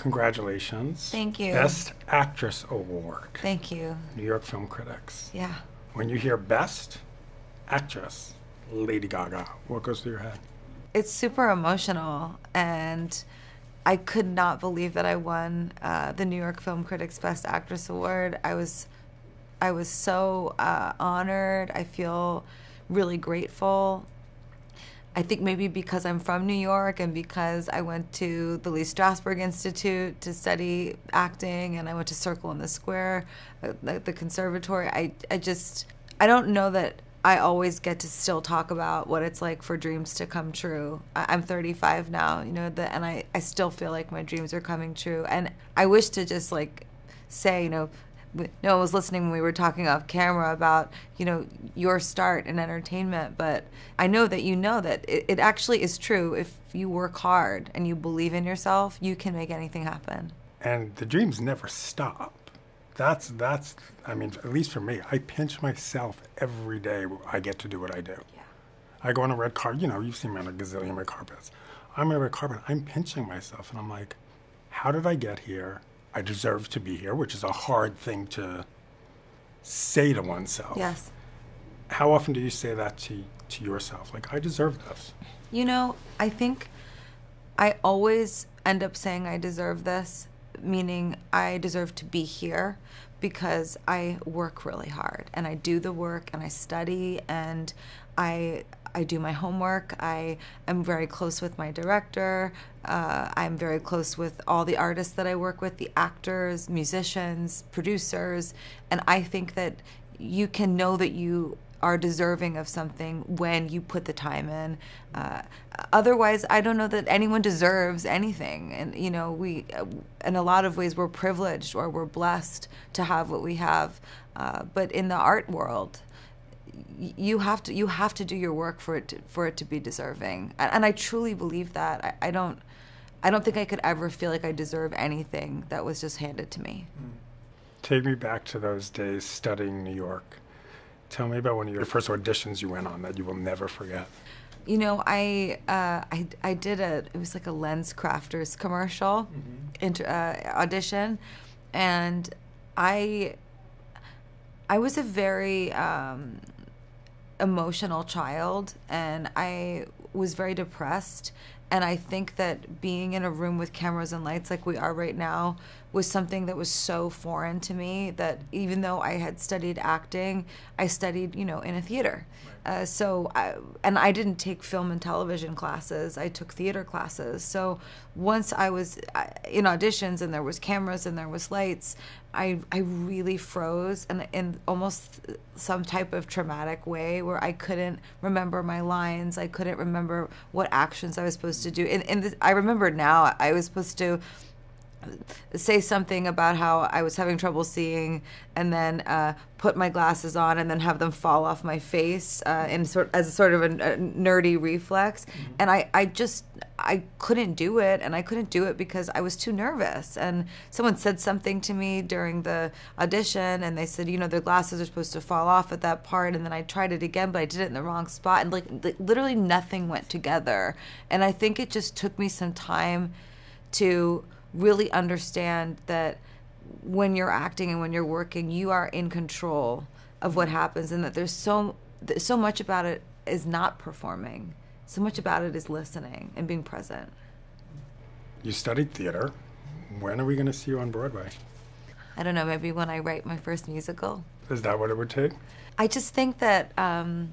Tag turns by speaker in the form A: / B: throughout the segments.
A: congratulations.
B: Thank you.
A: Best Actress Award.
B: Thank you.
A: New York Film Critics.
B: Yeah.
A: When you hear Best Actress, Lady Gaga, what goes through your head?
B: It's super emotional, and I could not believe that I won uh, the New York Film Critics Best Actress Award. I was, I was so uh, honored. I feel really grateful. I think maybe because I'm from New York and because I went to the Lee Strasberg Institute to study acting and I went to Circle in the Square, uh, the, conservatory, I, I just, I don't know that I always get to still talk about what it's like for dreams to come true. I, I'm 35 now, you know, the, and I, I still feel like my dreams are coming true. And I wish to just like say, you know, no one was listening when we were talking off camera about you know your start in entertainment but i know that you know that it, it, actually is true. If you work hard and you believe in yourself you can make anything happen.
A: And the dreams never stop. That's that's i mean at least for me i pinch myself every day i get to do what i do.
B: Yeah.
A: i go on a red carpet you know you've seen me on a gazillion red carpets. I'm on a red carpet i'm pinching myself and i'm like how did i get here I deserve to be here, which is a hard thing to say to oneself.
B: Yes.
A: How often do you say that to to yourself? Like, I deserve this.
B: You know, I think I always end up saying I deserve this, meaning I deserve to be here because I work really hard and I do the work and I study and I I do my homework. I am very close with my director. Uh, I'm very close with all the artists that I work with, the actors, musicians, producers. And I think that you can know that you are deserving of something when you put the time in. Uh, otherwise, I don't know that anyone deserves anything. And, you know, we, in a lot of ways, we're privileged or we're blessed to have what we have. Uh, but in the art world, you have to you have to do your work for it to, for it to be deserving and, and I truly believe that I, I, don't I don't think I could ever feel like I deserve anything that was just handed to me.
A: Hmm. Take me back to those days studying New York. Tell me about one of your first auditions you went on that you will never forget.
B: You know, I uh, I I did a it was like a LensCrafters commercial mm-hmm. inter, uh, audition, and I I was a very um, emotional child and I was very depressed. And I think that being in a room with cameras and lights like we are right now was something that was so foreign to me that even though I had studied acting, I studied, you know, in a theater. Uh, so, I, and I didn't take film and television classes. I took theater classes. So once I was uh, in auditions and there was cameras and there was lights, I I really froze and in almost some type of traumatic way where I couldn't remember my lines. I couldn't remember what actions I was supposed to do. And, and I remember now I was supposed to say something about how I was having trouble seeing, and then uh, put my glasses on, and then have them fall off my face uh, in sort as a sort of a, a nerdy reflex. Mm-hmm. And I, I just I couldn't do it, and I couldn't do it because I was too nervous. And someone said something to me during the audition, and they said, you know, the glasses are supposed to fall off at that part. And then I tried it again, but I did it in the wrong spot, and like literally nothing went together. And I think it just took me some time to really understand that when you're acting and when you're working, you are in control of what happens, and that there's so so much about it is not performing. So much about it is listening and being present.
A: You studied theater. When are we going to see you on Broadway?
B: I don't know. Maybe when I write my first musical.
A: Is that what it would take?
B: I just think that um,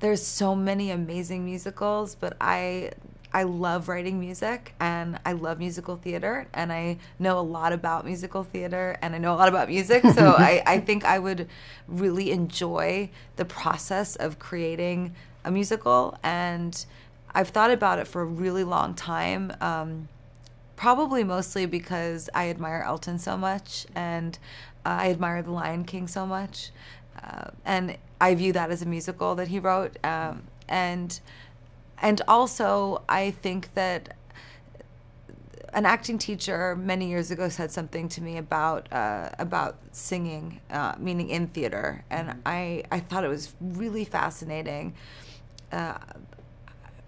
B: there's so many amazing musicals, but I I love writing music and I love musical theater and I know a lot about musical theater and I know a lot about music. So I, I think I would really enjoy the process of creating a musical. And I've thought about it for a really long time. Um, probably mostly because I admire Elton so much and uh, I admire The Lion King so much. Uh, and I view that as a musical that he wrote. Um, and and also I think that an acting teacher many years ago said something to me about uh, about singing, uh, meaning in theater, and mm-hmm. I I thought it was really fascinating. Uh,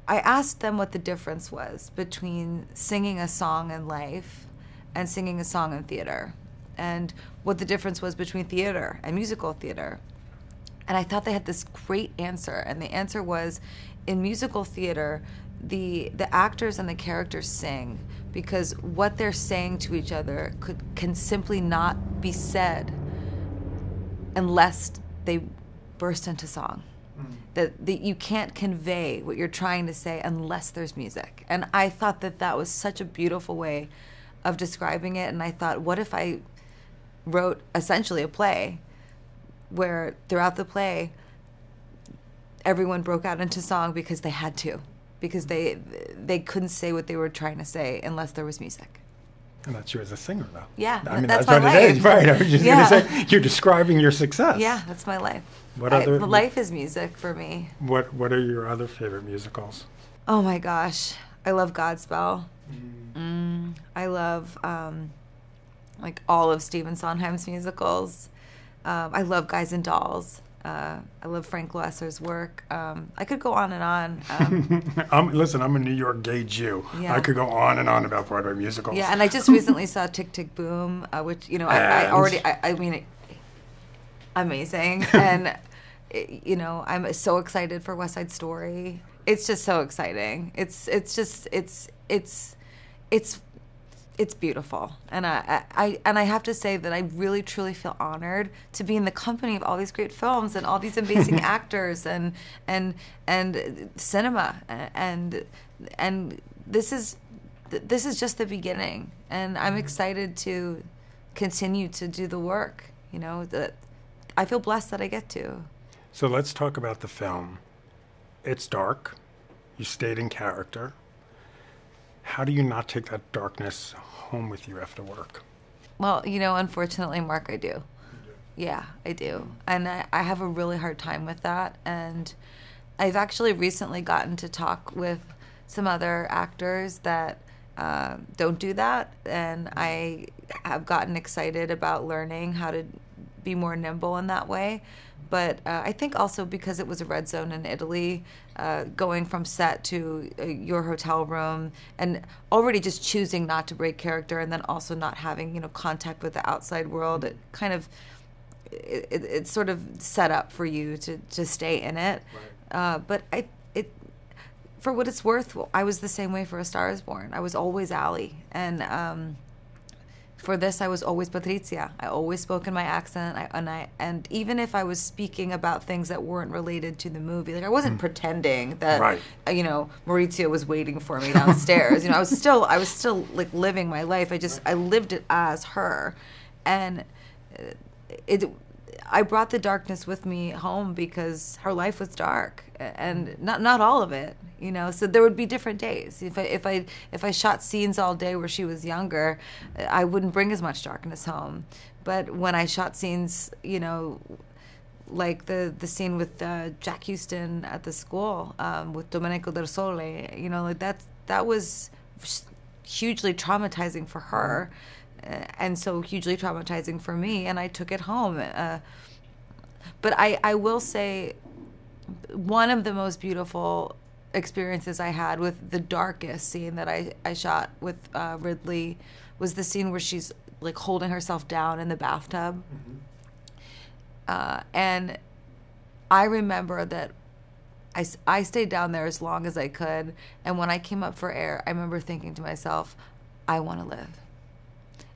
B: I asked them what the difference was between singing a song in life and singing a song in theater, and what the difference was between theater and musical theater. And I thought they had this great answer, and the answer was in musical theater, the the actors and the characters sing because what they're saying to each other could can simply not be said unless they burst into song. Hmm. That, that you can't convey what you're trying to say unless there's music. And I thought that that was such a beautiful way of describing it. And I thought, what if I wrote essentially a play where throughout the play, everyone broke out into song because they had to, because they they couldn't say what they were trying to say unless there was music.
A: And that's you as a singer, though.
B: Yeah,
A: I mean,
B: that's
A: that's,
B: my
A: what it is,
B: life.
A: right? I was just
B: Yeah.
A: going to say, you're describing your success.
B: Yeah, that's my life.
A: What
B: I-
A: other-
B: life is music for me.
A: What What are your other favorite musicals?
B: Oh my gosh, I love Godspell. Mm, I love um, like all of Stephen Sondheim's musicals. Um, I love Guys and Dolls. Uh, I love Frank Loesser's work. Um, I could go on and on. Um,
A: I'm, listen, I'm a New York gay Jew.
B: Yeah.
A: I could go on and on about Broadway musicals.
B: yeah, and I just recently saw Tick Tick Boom, uh, which you know I, I already. I, I mean, it, amazing, and it, you know I'm so excited for West Side Story. It's just so exciting. It's it's just it's it's it's it's beautiful and I, I and I have to say that I really truly feel honored to be in the company of all these great films and all these amazing actors and and and cinema and and this is this is just the beginning and I'm mm-hmm. excited to continue to do the work you know that I feel blessed that I get to
A: So let's talk about the film. It's dark. You stayed in character. How do you not take that darkness home with you after work?
B: Well, you know, unfortunately, Mark, I do. Yeah, I do. And I, I have a really hard time with that. And I've actually recently gotten to talk with some other actors that uh, don't do that. And I have gotten excited about learning how to be more nimble in that way. But uh, I think also because it was a red zone in Italy, uh, going from set to uh, your hotel room, and already just choosing not to break character, and then also not having you know contact with the outside world, it kind of it, it, it's sort of set up for you to to stay in it. Uh, but I it for what it's worth, I was the same way for A Star Is Born. I was always Allie, and um, for this, I was always Patrizia. I always spoke in my accent, I, and I and even if I was speaking about things that weren't related to the movie, like I wasn't pretending that
A: Right.
B: uh, you know Maurizio was waiting for me downstairs. you know, I was still I was still like living my life. I just I lived it as her, and it. I brought the darkness with me home because her life was dark, and not not all of it, you know. So there would be different days. If I if I if I shot scenes all day where she was younger, I wouldn't bring as much darkness home. But when I shot scenes, you know, like the the scene with uh, Jack Huston at the school um, with Domenico De Sole, you know, like that that was hugely traumatizing for her, uh, and so hugely traumatizing for me, and I took it home. Uh, but I I will say, one of the most beautiful experiences I had with the darkest scene that I I shot with uh, Ridley was the scene where she's like holding herself down in the bathtub uh, and I remember that I, I stayed down there as long as I could. And when I came up for air, I remember thinking to myself, I want to live.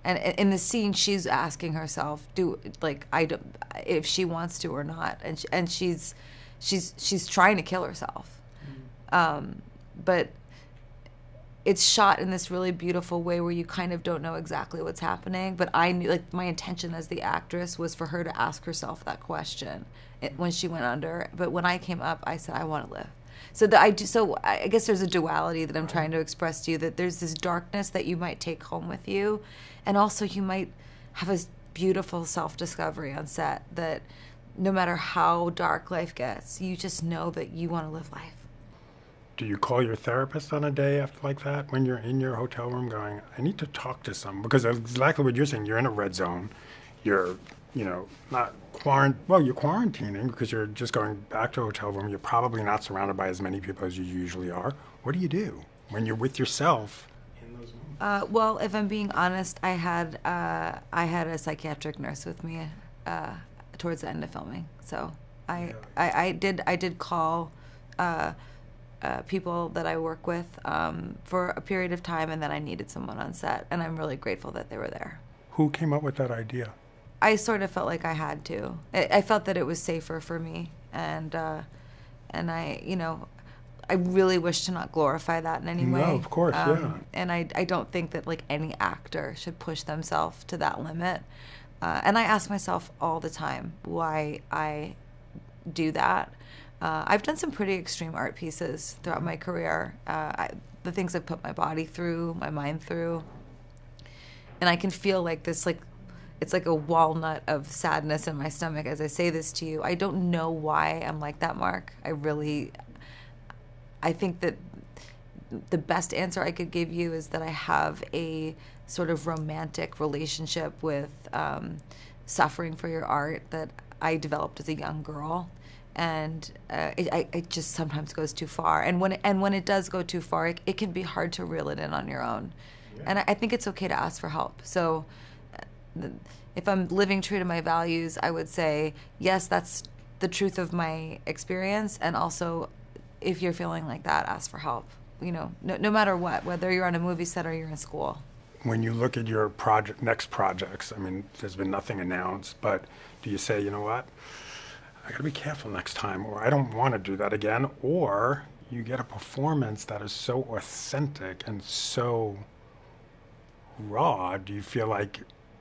B: And in the scene, she's asking herself, "Do like I do, if she wants to or not?" And sh and she's she's she's trying to kill herself. Mm-hmm. Um, but it's shot in this really beautiful way where you kind of don't know exactly what's happening. But i knew like my intention as the actress was for her to ask herself that question it, when she went under. But when i came up i said i want to live. So that i do so I guess there's a duality that i'm trying to express to you that there's this darkness that you might take home with you and also you might have a beautiful self-discovery on set that no matter how dark life gets you just know that you want to live life
A: Do you call your therapist on a day after like that when you're in your hotel room going, I need to talk to someone? Because exactly what you're saying. You're in a red zone. you're, you know, not quarant. Well, you're quarantining because you're just going back to a hotel room. You're probably not surrounded by as many people as you usually are. What do you do when you're with yourself? In those moments?
B: Uh, well, if I'm being honest, I had uh, I had a psychiatric nurse with me uh, towards the end of filming, so I,
A: Yeah.
B: I, I did I did call uh, uh, people that I work with um, for a period of time, and then I needed someone on set, and I'm really grateful that they were there.
A: Who came up with that idea?
B: I sort of felt like I had to. I, I felt that it was safer for me, and uh, and I, you know, I really wish to not glorify that in any
A: No,
B: way. Um,
A: of course, yeah.
B: And I, I don't think that like any actor should push themselves to that limit. Uh, and I ask myself all the time why I do that. Uh, I've done some pretty extreme art pieces throughout my career. Uh, I, the things I've put my body through, my mind through, and I can feel like this like it's like a walnut of sadness in my stomach as I say this to you. I don't know why I'm like that, Mark. I really I think that the best answer I could give you is that I have a sort of romantic relationship with um, suffering for your art that I developed as a young girl. And uh, it, I, it just sometimes goes too far. And when it, and when it does go too far, it, it can be hard to reel it in on your own. And I, I think it's okay to ask for help. So uh, if I'm living true to my values, I would say, yes, that's the truth of my experience. And also, if you're feeling like that, ask for help. You know, no, no matter what, whether you're on a movie set or you're in school.
A: When you look at your project, next projects, I mean, there's been nothing announced, but do you say, you know what? I gotta be careful next time, or I don't want to do that again, or you get a performance that is so authentic and so raw. Do you feel like,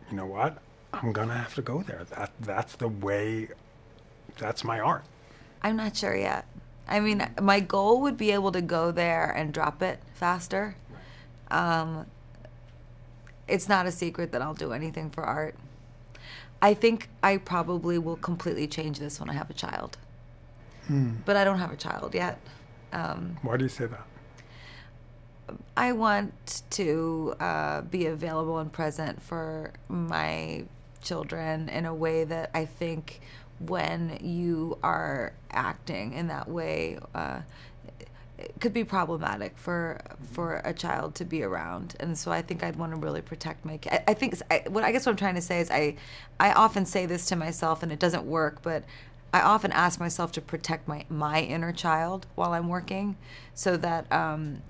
A: you know what? I'm gonna have to go there. That that's the way. That's my art.
B: I'm not sure yet. I mean, my goal would be able to go there and drop it faster. Um, it's not a secret that I'll do anything for art. I think I probably will completely change this when I have a child. But I don't have a child yet. Um,
A: Why do you say that?
B: I want to uh, be available and present for my children in a way that I think when you are acting in that way, uh, it could be problematic for for a child to be around, and so I think I'd want to really protect my. ki- I, I think I, what I guess what I'm trying to say is I I often say this to myself, and it doesn't work, but I often ask myself to protect my my inner child while I'm working, so that um,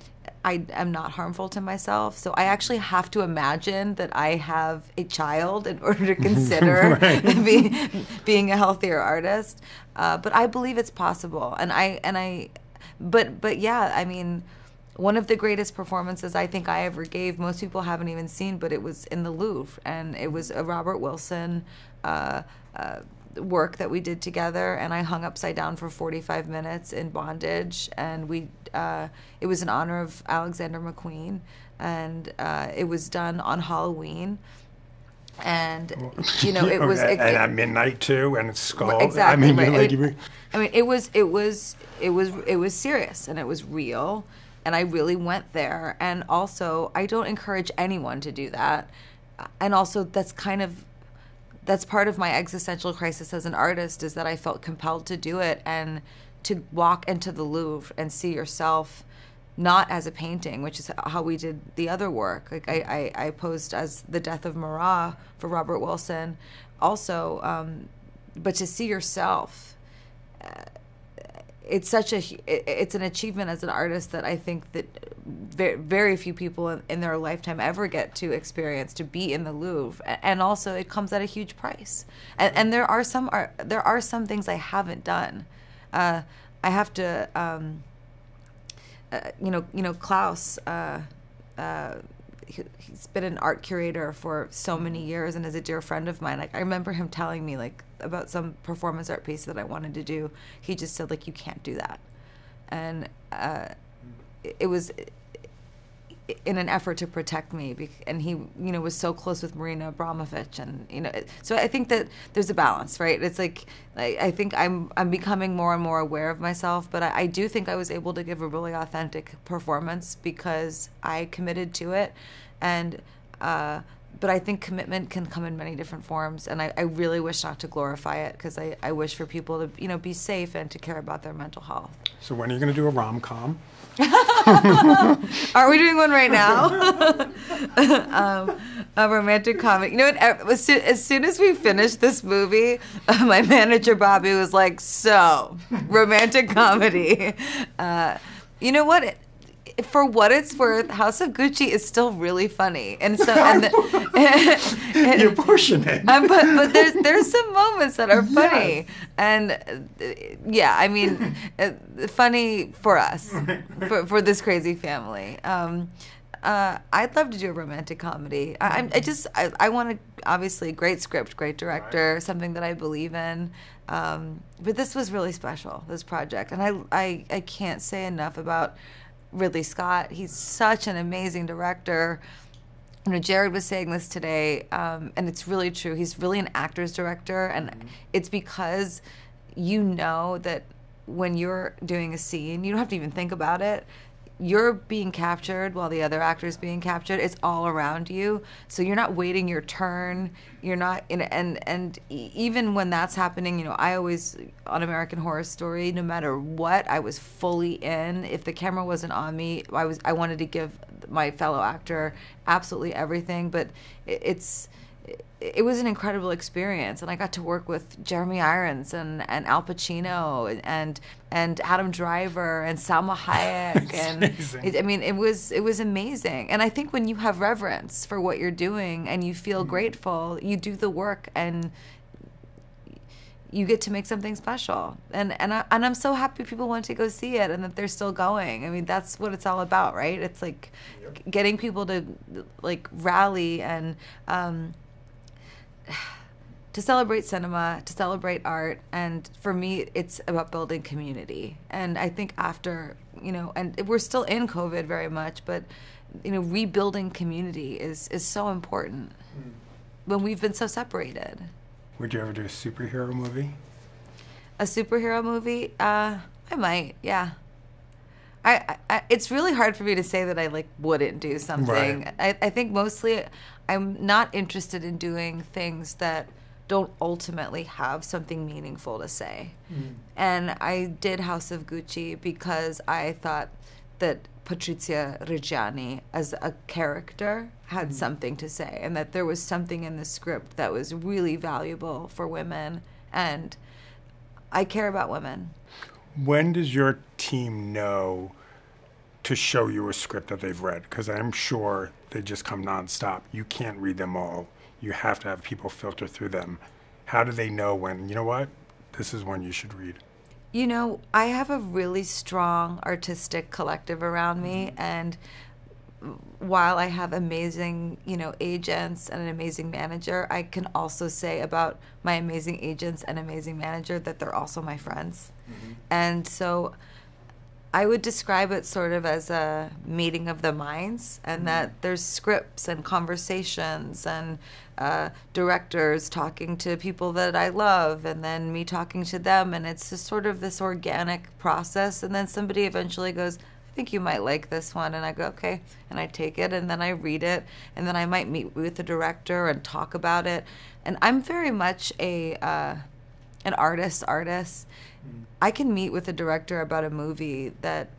B: I am not harmful to myself. So I actually have to imagine that I have a child in order to consider being, being a healthier artist. Uh, but I believe it's possible, and I and I, but but yeah, I mean. One of the greatest performances I think I ever gave, most people haven't even seen, but it was in the Louvre, and it was a Robert Wilson uh, uh, work that we did together and I hung upside down for 45 minutes in bondage and we uh, it was in honor of Alexander McQueen and uh, it was done on Halloween and you know it was it-
A: and at midnight too, and it's skull.
B: exactly
A: I mean,
B: right. I
A: like
B: mean- I mean, it was it was it was it was serious and it was real, and I really went there. And also, I don't encourage anyone to do that. And also, that's kind of that's part of my existential crisis as an artist is that I felt compelled to do it and to walk into the Louvre and see yourself not as a painting, which is how we did the other work. Like I, I, I posed as the death of Marat for Robert Wilson, also, um, but to see yourself it's such a it's an achievement as an artist that I think that very, very few people in, their lifetime ever get to experience to be in the Louvre. And also it comes at a huge price. And, and there are some there are some things I haven't done. Uh, I have to um, uh, you know you know Klaus uh, uh, he, he's been an art curator for so many years and is a dear friend of mine. Like I remember him telling me like about some performance art piece that I wanted to do. He just said like you can't do that, and uh, it- it was in an effort to protect me and he you know was so close with Marina Abramović and you know so I think that there's a balance right? It's like I, think I'm I'm becoming more and more aware of myself but I, I do think I was able to give a really authentic performance because I committed to it and Uh, but I think commitment can come in many different forms, and I, I really wish not to glorify it because I, I wish for people to you know be safe and to care about their mental health.
A: So when are you going to do a rom com?
B: Are we doing one right now? um, a romantic comedy. You know what? As soon as, soon as we finished this movie, uh, my manager Bobby was like, "So, romantic comedy." Uh, you know what? For what it's worth, House of Gucci is still really funny, and so and,
A: the, and you're pushing it.
B: Um, but but there's there's some moments that are funny, yes. and uh, yeah, I mean, uh, funny for us, for for this crazy family. Um, uh, I'd love to do a romantic comedy. I, I just I, I want to obviously great script, great director, right. something that I believe in. Um, but this was really special, this project, and I I, I can't say enough about Ridley Scott. He's such an amazing director. You know, Jared was saying this today, um, and it's really true. He's really an actor's director, and mm-hmm. it's because you know that when you're doing a scene, you don't have to even think about it you're being captured while the other actor's being captured. It's all around you, so you're not waiting your turn. You're not in, and and even when that's happening, you know, I always on American Horror Story, no matter what, I was fully in. If the camera wasn't on me, I was I wanted to give my fellow actor absolutely everything. But it's it was an incredible experience, and I got to work with Jeremy Irons and, and Al Pacino and and Adam Driver and Salma Hayek, and it, I mean it was it was amazing. And I think when you have reverence for what you're doing and you feel mm grateful, you do the work and you get to make something special. And and I, and I'm so happy people want to go see it and that they're still going. I mean that's what it's all about, right? It's like yep. getting people to like rally and. Um, to celebrate cinema, to celebrate art, and for me, it's about building community. And I think after, you know, and we're still in COVID very much, but you know, rebuilding community is is so important mm. when we've been so separated.
A: Would you ever do a superhero movie?
B: A superhero movie? Uh, I might. Yeah. I, I, it's really hard for me to say that I like wouldn't do something. Right. I, I think mostly I'm not interested in doing things that don't ultimately have something meaningful to say. Mm. And I did House of Gucci because I thought that Patrizia Reggiani as a character had mm. something to say and that there was something in the script that was really valuable for women and I care about women.
A: When does your team know to show you a script that they've read because I'm sure they just come nonstop. You can't read them all. You have to have people filter through them. How do they know when, you know what, this is one you should read?
B: You know, I have a really strong artistic collective around me, mm-hmm. and while I have amazing, you know, agents and an amazing manager, I can also say about my amazing agents and amazing manager that they're also my friends. Mm-hmm. And so I would describe it sort of as a meeting of the minds, and mm-hmm. that there's scripts and conversations and uh, directors talking to people that I love, and then me talking to them, and it's just sort of this organic process. And then somebody eventually goes, I think you might like this one. And I go, okay. And I take it and then I read it. And then I might meet with the director and talk about it. And I'm very much a, uh, an artist, artist. I can meet with a director about a movie that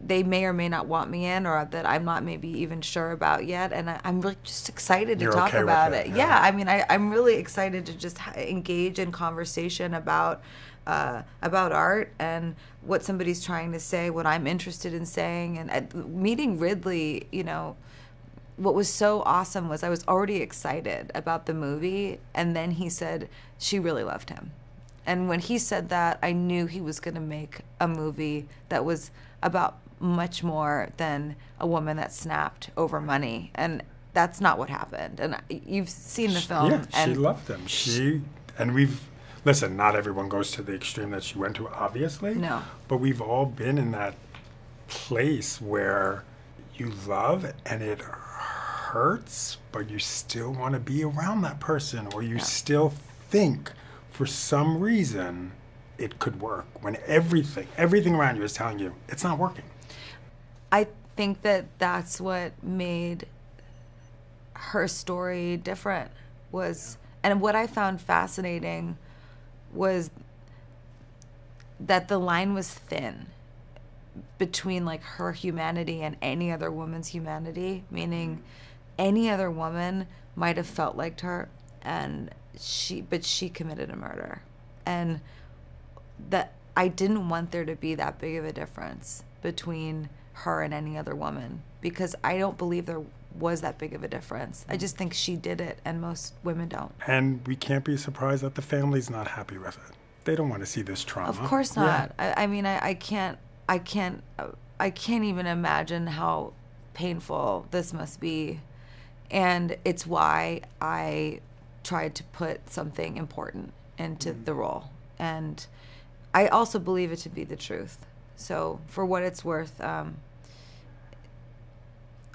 B: they may or may not want me in or that I'm not maybe even sure about yet. And I, am really just excited to
A: You're
B: talk
A: okay
B: about
A: it.
B: it. Yeah. yeah. I mean, I, I'm really excited to just engage in conversation about. Uh, about art and what somebody's trying to say, what I'm interested in saying, and uh, meeting Ridley, you know, what was so awesome was I was already excited about the movie, and then he said she really loved him, and when he said that, I knew he was going to make a movie that was about much more than a woman that snapped over money. And that's not what happened. And you've seen the film.
A: Yeah, and she loved him. She and we've listen. Not everyone goes to the extreme that she went to, obviously.
B: No.
A: But we've all been in that place where you love and it hurts, but you still want to be around that person, or you yeah. still think for some reason it could work when everything everything around you is telling you it's not working.
B: I think that that's what made her story different was and what I found fascinating was that the line was thin between like her humanity and any other woman's humanity, meaning mm-hmm. any other woman might have felt like her and she but she committed a murder. And that I didn't want there to be that big of a difference between her and any other woman because I don't believe there was that big of a difference. I mm. just think she did it and most women don't.
A: And we can't be surprised that the family's not happy with it. They don't want to see this trauma.
B: Of course not. Yeah. I, I, mean, I, I can't, I can't, I can't even imagine how painful this must be. And it's why I tried to put something important into mm-hmm. the role. And I also believe it to be the truth. So, for what it's worth, um,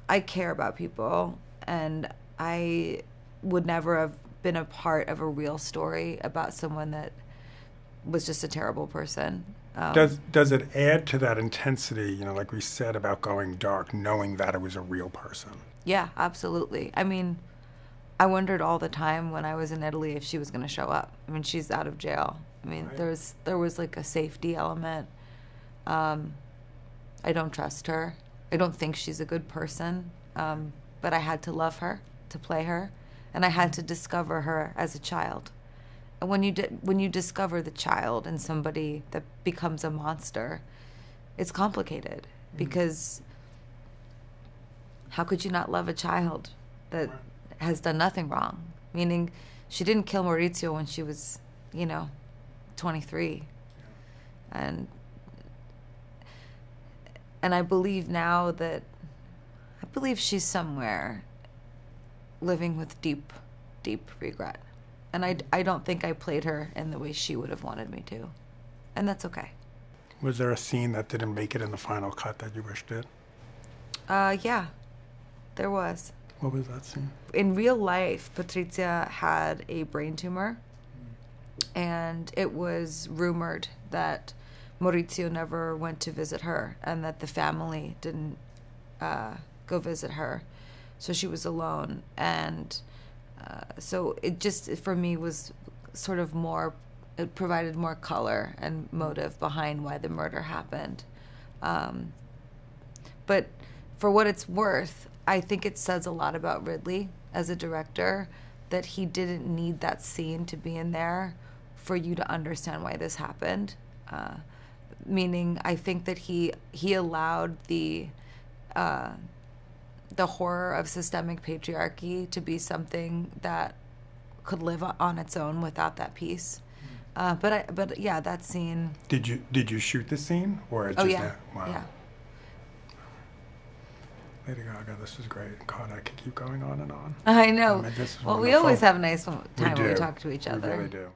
B: I care about people, and I would never have been a part of a real story about someone that was just a terrible person.
A: Um, does does it add to that intensity? You know, like we said about going dark, knowing that it was a real person.
B: Yeah, absolutely. I mean, I wondered all the time when I was in Italy if she was going to show up. I mean, she's out of jail. I mean, right. there's there was like a safety element. Um, I don't trust her. I don't think she's a good person. Um, but I had to love her to play her, and I had to discover her as a child. And when you di- when you discover the child in somebody that becomes a monster, it's complicated mm-hmm. because how could you not love a child that has done nothing wrong? Meaning, she didn't kill Maurizio when she was, you know, 23. And and I believe now that I believe she's somewhere living with deep deep regret. And I, I don't think I played her in the way she would have wanted me to. And that's okay.
A: Was there a scene that didn't make it in the final cut that you wish did?
B: Uh, yeah, there was.
A: What was that scene?
B: In real life, Patrizia had a brain tumor and it was rumored that Maurizio never went to visit her and that the family didn't uh, go visit her. So she was alone. And uh, so it just, for me, was sort of more, it provided more color and motive behind why the murder happened. Um, but for what it's worth, I think it says a lot about Ridley as a director that he didn't need that scene to be in there for you to understand why this happened. Uh, meaning, I think that he he allowed the uh, the horror of systemic patriarchy to be something that could live on its own without that piece. Uh, but I, but yeah, that scene.
A: Did you did you shoot the scene or just
B: oh yeah that?
A: wow.
B: yeah.
A: Lady Gaga, this is great. God, I could keep going on and on.
B: I know. I mean, well, we always have a nice time we when we talk to each other.
A: We really do.